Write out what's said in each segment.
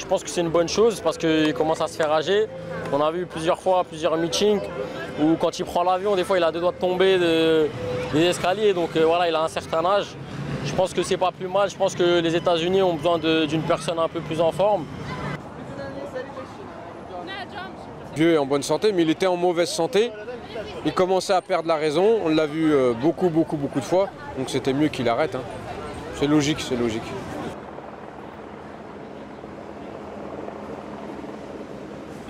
Je pense que c'est une bonne chose parce qu'il commence à se faire âger. On a vu plusieurs fois, plusieurs meetings où quand il prend l'avion, des fois il a deux doigts de tomber des escaliers. Donc euh, voilà, il a un certain âge. Je pense que c'est pas plus mal. Je pense que les États-Unis ont besoin d'une personne un peu plus en forme. Dieu est en bonne santé, mais il était en mauvaise santé. Il commençait à perdre la raison. On l'a vu euh, beaucoup, beaucoup, beaucoup de fois. Donc c'était mieux qu'il arrête. Hein. C'est logique, c'est logique.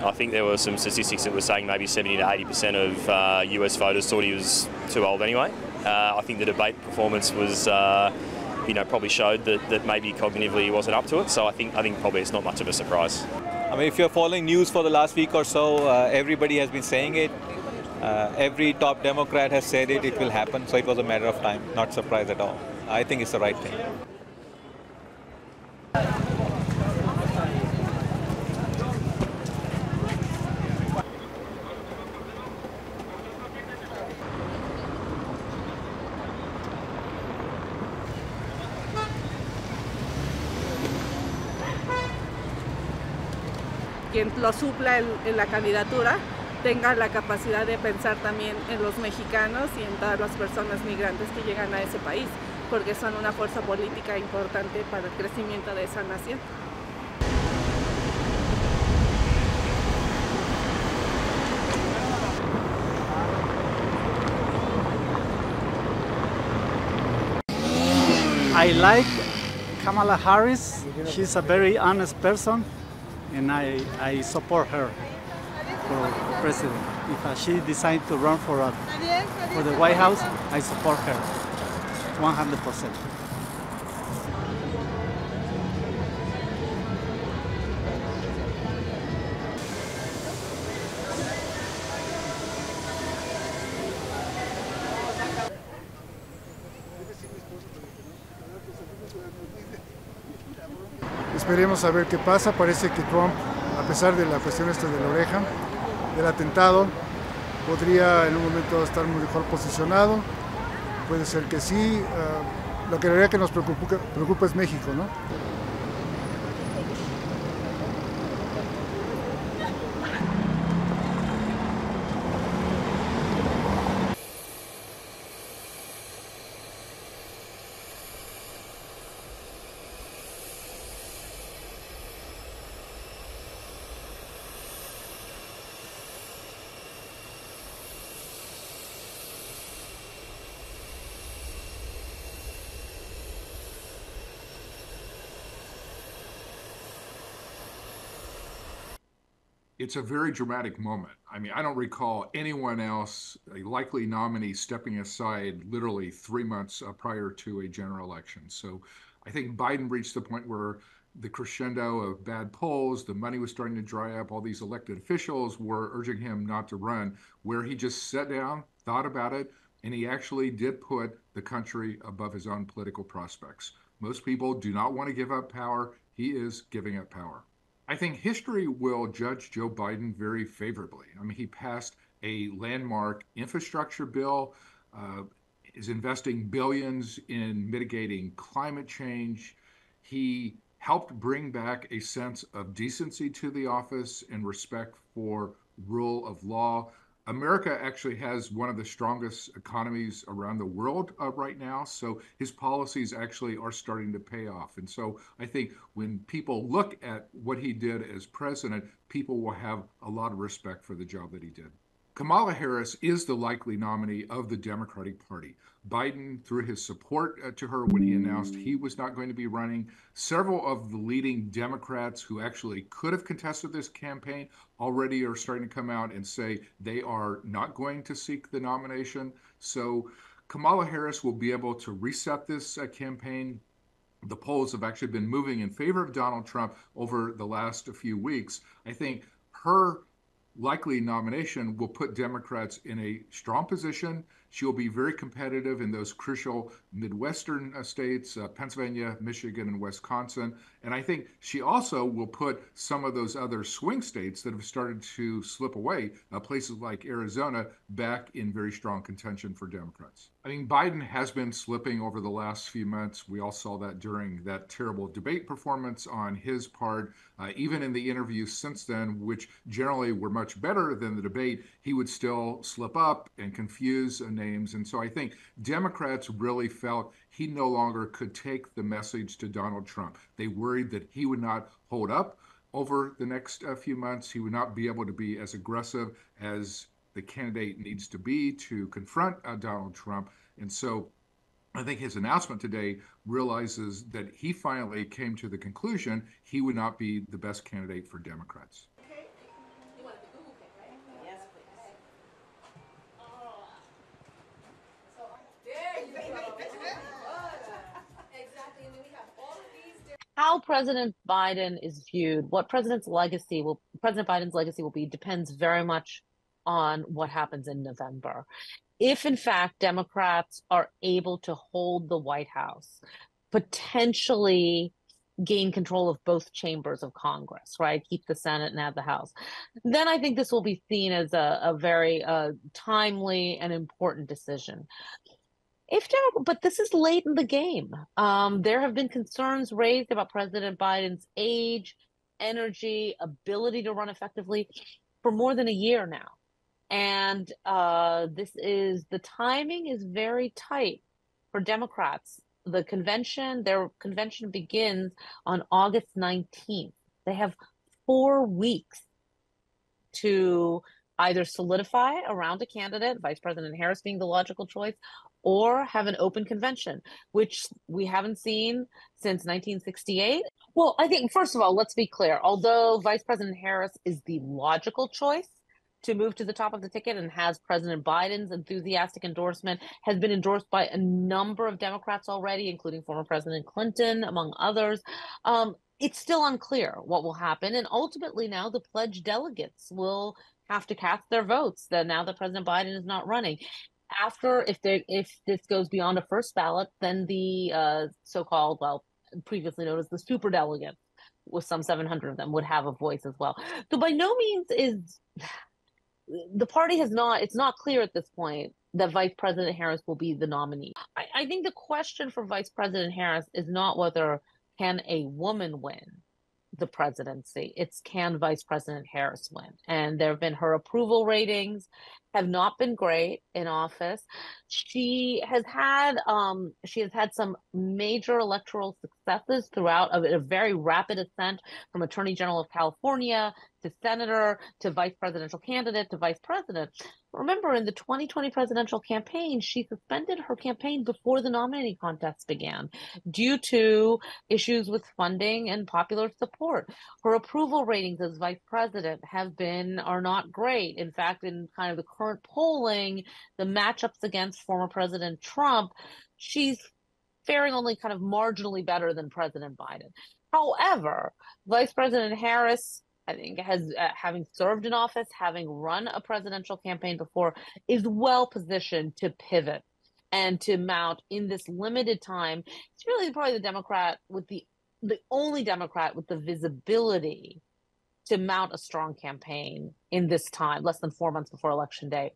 I think there were some statistics that were saying maybe 70 to 80% of uh, US voters thought he was too old anyway. Uh, I think the debate performance was, uh, you know, probably showed that, that maybe cognitively he wasn't up to it. So I think I think probably it's not much of a surprise. I mean, if you're following news for the last week or so, uh, everybody has been saying it. Uh, every top Democrat has said it. It will happen. So it was a matter of time. Not surprised at all. I think it's the right thing. Lo supla en, en, la candidatura tenga la capacidad de pensar también en los mexicanos y en todas las personas migrantes que llegan a ese país, porque son una fuerza política importante para el crecimiento de esa nación. I like Kamala Harris. She's a very honest person and I, I support her for president. If uh, she decides to run for, a, for the White House, I support her 100%. Esperemos a ver qué pasa. Parece que Trump, a pesar de la cuestión esta de la oreja, del atentado, podría en un momento estar mejor posicionado. Puede ser que sí. Uh, lo que realidad que nos preocupa, preocupa es México, ¿no? It's a very dramatic moment. I mean, I don't recall anyone else, a likely nominee, stepping aside literally three months uh, prior to a general election. So I think Biden reached the point where the crescendo of bad polls, the money was starting to dry up, all these elected officials were urging him not to run, where he just sat down, thought about it, and he actually did put the country above his own political prospects. Most people do not want to give up power. He is giving up power. I think history will judge Joe Biden very favorably. I mean, he passed a landmark infrastructure bill, uh, is investing billions in mitigating climate change. He helped bring back a sense of decency to the office and respect for rule of law. America actually has one of the strongest economies around the world uh, right now. So his policies actually are starting to pay off. And so I think when people look at what he did as president, people will have a lot of respect for the job that he did. Kamala Harris is the likely nominee of the Democratic Party. Biden, through his support uh, to her when he announced he was not going to be running, several of the leading Democrats who actually could have contested this campaign already are starting to come out and say they are not going to seek the nomination. So Kamala Harris will be able to reset this uh, campaign. The polls have actually been moving in favor of Donald Trump over the last few weeks. I think her likely nomination will put Democrats in a strong position She will be very competitive in those crucial Midwestern uh, states, uh, Pennsylvania, Michigan, and Wisconsin. And I think she also will put some of those other swing states that have started to slip away, uh, places like Arizona, back in very strong contention for Democrats. I mean, Biden has been slipping over the last few months. We all saw that during that terrible debate performance on his part. Uh, even in the interviews since then, which generally were much better than the debate, he would still slip up and confuse names. And so I think Democrats really felt he no longer could take the message to Donald Trump. They worried that he would not hold up over the next uh, few months. He would not be able to be as aggressive as the candidate needs to be to confront uh, Donald Trump. And so I think his announcement today realizes that he finally came to the conclusion he would not be the best candidate for Democrats. How President Biden is viewed, what President's legacy will President Biden's legacy will be depends very much on what happens in November. If in fact Democrats are able to hold the White House, potentially gain control of both chambers of Congress, right? Keep the Senate and add the House. Then I think this will be seen as a, a very uh, timely and important decision if Democrat, but this is late in the game. Um, there have been concerns raised about President Biden's age, energy, ability to run effectively for more than a year now. And uh, this is the timing is very tight for Democrats. The convention, their convention begins on August 19th. They have four weeks to either solidify around a candidate, Vice President Harris being the logical choice, or have an open convention, which we haven't seen since 1968. Well, I think, first of all, let's be clear. Although Vice President Harris is the logical choice, to move to the top of the ticket and has President Biden's enthusiastic endorsement, has been endorsed by a number of Democrats already, including former President Clinton, among others. Um, it's still unclear what will happen. And ultimately, now the pledged delegates will have to cast their votes that now that President Biden is not running after if there if this goes beyond a first ballot, then the uh, so-called well previously known as the super delegates, with some 700 of them, would have a voice as well. So by no means is the party has not. It's not clear at this point that Vice President Harris will be the nominee. I, I think the question for Vice President Harris is not whether can a woman win the presidency. It's can Vice President Harris win? And there have been her approval ratings have not been great in office. She has had um, she has had some major electoral successes throughout a, a very rapid ascent from Attorney General of California to senator to vice presidential candidate to vice president. Remember, in the 2020 presidential campaign, she suspended her campaign before the nominating contest began due to issues with funding and popular support. Her approval ratings as vice president have been are not great. In fact, in kind of the current polling, the matchups against former President Trump, she's faring only kind of marginally better than President Biden. However, Vice President Harris I think has uh, having served in office, having run a presidential campaign before, is well positioned to pivot and to mount in this limited time. It's really probably the Democrat with the the only Democrat with the visibility to mount a strong campaign in this time, less than four months before election day.